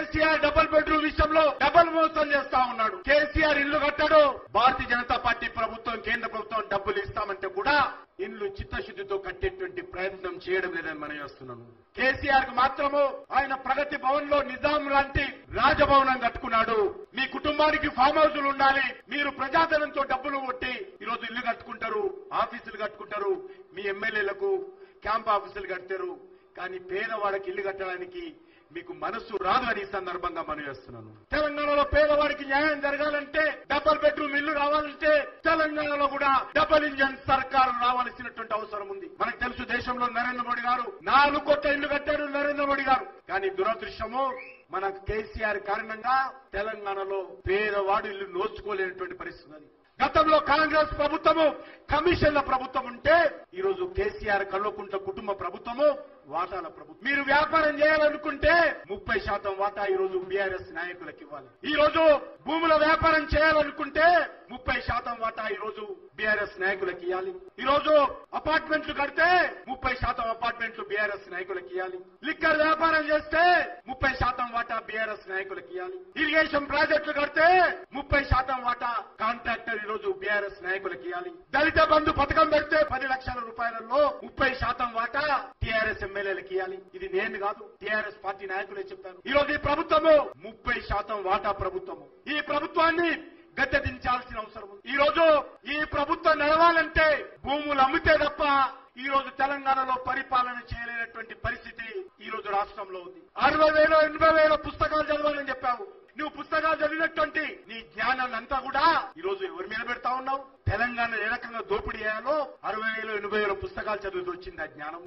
KCR double bedroom విషయంలో double మోసం చేస్తా ఉన్నాడు. కేసీఆర్ ఇల్లు కట్టాడు. భారతీయ జనతా పార్టీ ప్రభుత్వం కేంద్ర ప్రభుత్వం డబ్బులు ఇస్తామంటే కూడా ఇల్లు చిత్తశుద్ధితో కట్టేటువంటి ప్రయత్నం చేయడం లేదని మనం చేస్తున్నాము కేసీఆర్కు మాత్రము ఆయన ప్రగతి భవన్లో నిజాం లాంటి రాజభవనం కట్టుకున్నాడు. మీ కుటుంబానికి ఫామ్ హౌసులు ఉండాలి. మీరు ప్రజాధనంతో డబ్బులు కొట్టి ఈరోజు ఇల్లు కట్టుకుంటారు ఆఫీసులు కట్టుకుంటారు. మీ ఎమ్మెల్యేలకు క్యాంప్ ఆఫీసులు కడతారు. కానీ పేదవాళ్ళకి ఇల్లు కట్టడానికి మీకు మనస్సు రాదు అని సందర్భంగా మనం చేస్తున్నాను. తెలంగాణలో పేదవాడికి న్యాయం జరగాలంటే డబల్ బెడ్రూమ్ ఇల్లు రావాలంటే తెలంగాణలో కూడా డబల్ ఇంజన్ సర్కారు రావాల్సినటువంటి అవసరం ఉంది. మనకు తెలుసు దేశంలో నరేంద్ర మోడీ గారు నాలుగు కోట్ల ఇల్లు కట్టారు నరేంద్ర మోడీ గారు. కానీ దురదృష్టము మన కేసీఆర్ కారణంగా తెలంగాణలో పేదవాడు ఇల్లు నోచుకోలేనటువంటి పరిస్థితి అది. గతంలో కాంగ్రెస్ ప్రభుత్వము కమిషన్ల ప్రభుత్వం ఉంటే ఈరోజు కేసీఆర్ కల్వకుంట్ల కుటుంబ ప్రభుత్వము వాటాల ప్రభుత్వం మీరు వ్యాపారం చేయాలనుకుంటే ముప్పై శాతం వాటా ఈ రోజు బీఆర్ఎస్ నాయకులకు ఇవ్వాలి. ఈ రోజు భూముల వ్యాపారం చేయాలనుకుంటే ముప్పై శాతం వాటా ఈ రోజు బీఆర్ఎస్ నాయకులకు ఇవ్వాలి. ఈ రోజు అపార్ట్మెంట్లు కడితే ముప్పై శాతం అపార్ట్మెంట్లు బీఆర్ఎస్ నాయకులకు ఇవ్వాలి. లిక్కర్ వ్యాపారం చేస్తే ముప్పై శాతం వాటా బీఆర్ఎస్ నాయకులకు ఇవ్వాలి. ఇరిగేషన్ ప్రాజెక్టులు కడితే ముప్పై శాతం వాటా కాంట్రాక్టర్ ఈ రోజు బీఆర్ఎస్ నాయకులకు ఇవ్వాలి. దళిత బంధు పథకం పెడితే పది లక్షల రూపాయలలో ముప్పై శాతం టీఆర్ఎస్ ఎమ్మెల్యేలకు ఇవ్వాలి. ఇది నేను కాదు టీఆర్ఎస్ పార్టీ నాయకులే చెప్తాను ఈ రోజు ఈ ప్రభుత్వము ముప్పై శాతం వాటా ప్రభుత్వము. ఈ ప్రభుత్వాన్ని గద్దె దించాల్సిన అవసరం ఉంది. ఈ రోజు ఈ ప్రభుత్వం నడవాలంటే భూములు అమ్మితే తప్ప ఈ రోజు తెలంగాణలో పరిపాలన చేయలేనటువంటి పరిస్థితి ఈ రోజు రాష్ట్రంలో ఉంది. అరవై వేలు ఎనభై వేల పుస్తకాలు చదవాలని చెప్పావు. నువ్వు పుస్తకాలు చదివినటువంటి నీ జ్ఞానాన్ని అంతా కూడా ఈ రోజు ఎవరి మీద పెడతా ఉన్నావు? తెలంగాణ ఏ రకంగా దోపిడీ చేయాలో అరవై వేలు ఎనభై వేల పుస్తకాలు చదువుతూ వచ్చింది ఆ జ్ఞానం